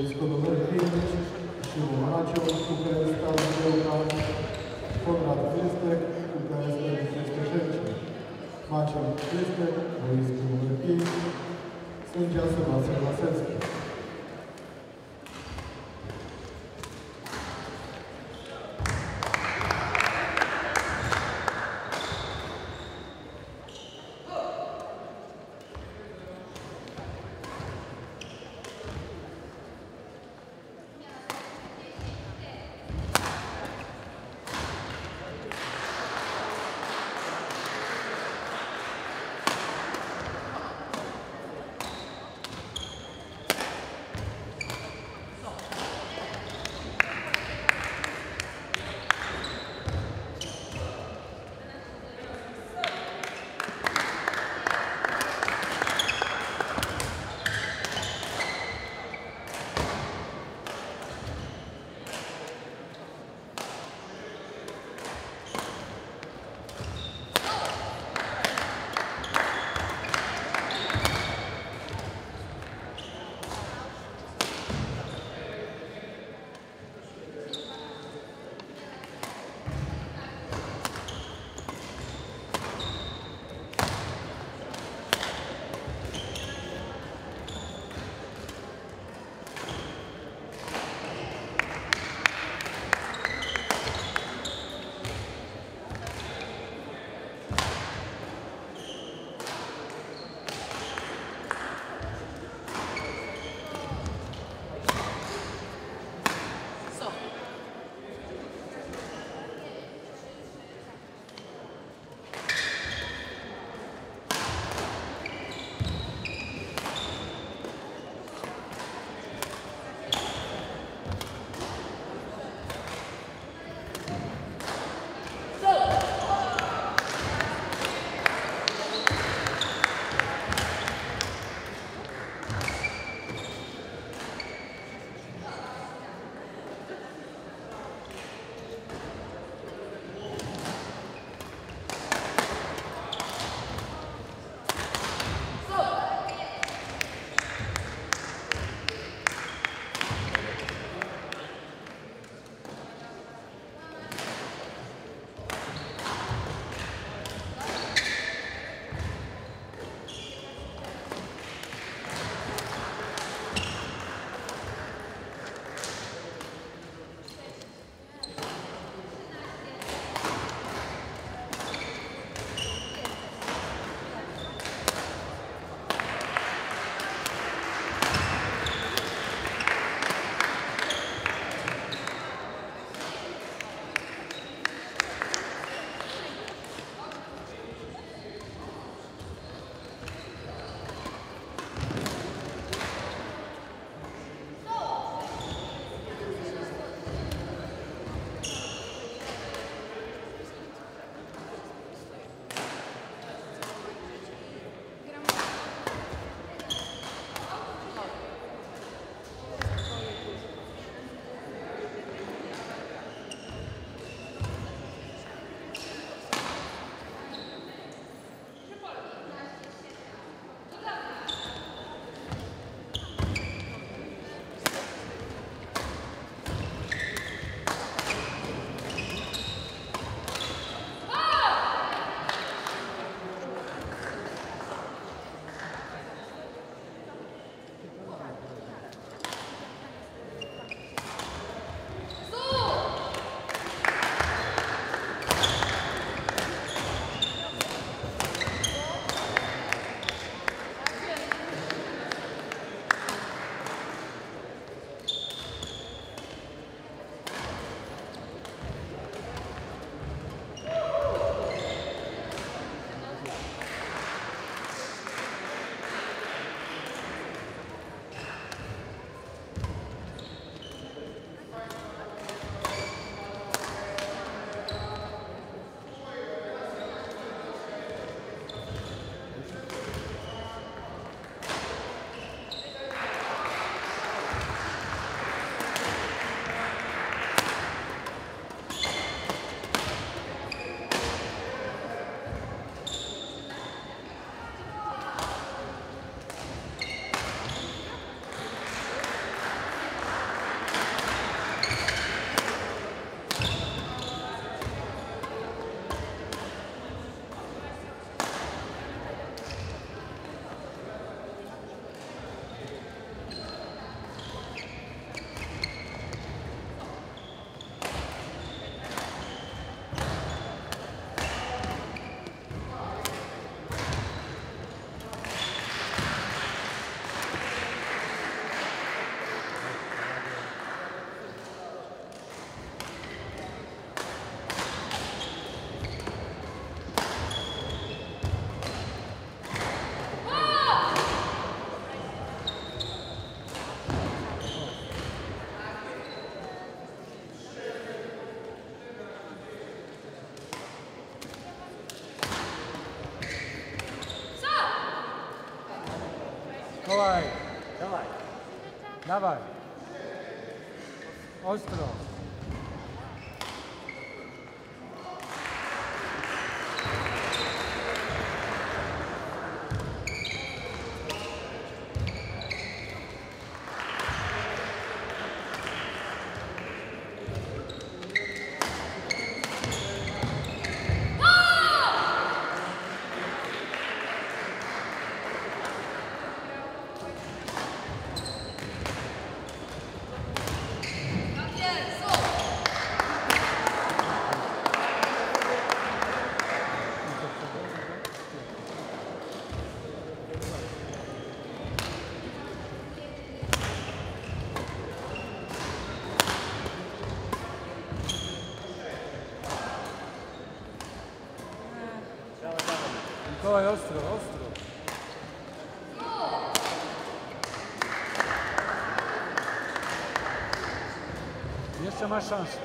Boisko numer 5, Szymon Macią, UKS Wroga, Konrad Krystek, UKS Medyczne Rzeczy. Macią Krystek, boisko numer 5, sędzia Sebastian Lasecki. Mikołaj, ostro, ostro. Jeszcze masz szansę.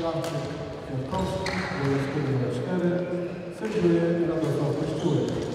Krawczyk, Kwiatkowski, boisko numer 4. Sędziuje Radosław Kościółek.